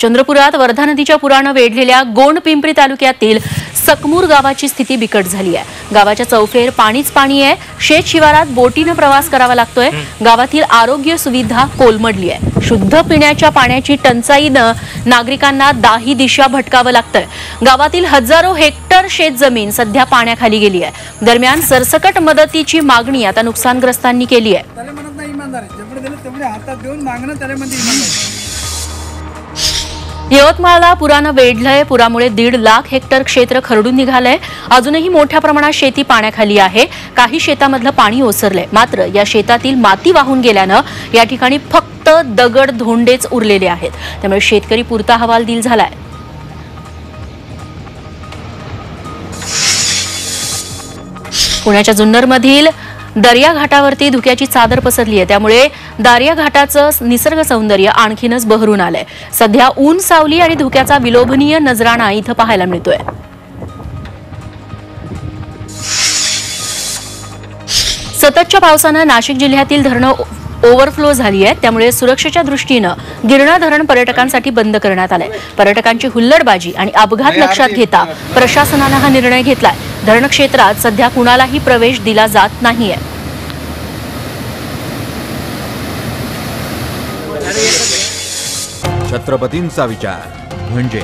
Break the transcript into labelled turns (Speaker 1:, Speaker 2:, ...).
Speaker 1: चंद्रपुरात वर्धा नदीच्या पुरानं वेढलेल्या गोंड पिंपरी तालुक्यातील सकमूर गावाची स्थिती बिकट झाली आहे. गावाच्या चौफेर पाणीच पाणी आहे. शेत शिवारात बोटीनं प्रवास करावा लागतोय. गावातील आरोग्य सुविधा कोलमडली आहे. शुद्ध पिण्याच्या पाण्याची टंचाईनं नागरिकांना दाही दिशा भटकावं लागतंय. गावातील हजारो हेक्टर शेत जमीन सध्या पाण्याखाली गेली आहे. दरम्यान सरसकट मदतीची मागणी आता नुकसानग्रस्तांनी केली आहे. यवतमाळला पुरानं वेढलंय. पुरामुळे दीड लाख हेक्टर क्षेत्र खरडून निघालंय. अजूनही मोठ्या प्रमाणात शेती पाण्याखाली आहे. काही शेतामधलं पाणी ओसरलंय. मात्र या शेतातील माती वाहून गेल्यानं या ठिकाणी फक्त दगड धोंडेच उरलेले आहेत. त्यामुळे शेतकरी पुरता हवालदिल झालाय. पुण्याच्या जुन्नरमधील दर्या घाटावरती धुक्याची चादर पसरली आहे. त्यामुळे दारिया घाटाचं निसर्ग सौंदर्य आणखीनच बहरून आलंय. सध्या ऊन सावली आणि धुक्याचा विलोभनीय नजराणा इथं पाहायला मिळतोय. सततच्या पावसानं नाशिक जिल्ह्यातील धरणं ओव्हरफ्लो झाली आहेत. त्यामुळे सुरक्षेच्या दृष्टीनं गिरणा धरण पर्यटकांसाठी बंद करण्यात आलंय. पर्यटकांची हुल्लडबाजी आणि अपघात लक्षात घेता प्रशासनानं हा निर्णय घेतलाय. धरण क्षेत्रात सध्या कुणालाही प्रवेश दिला जात नाहीये.
Speaker 2: छत्रपतींचा विचार म्हणजे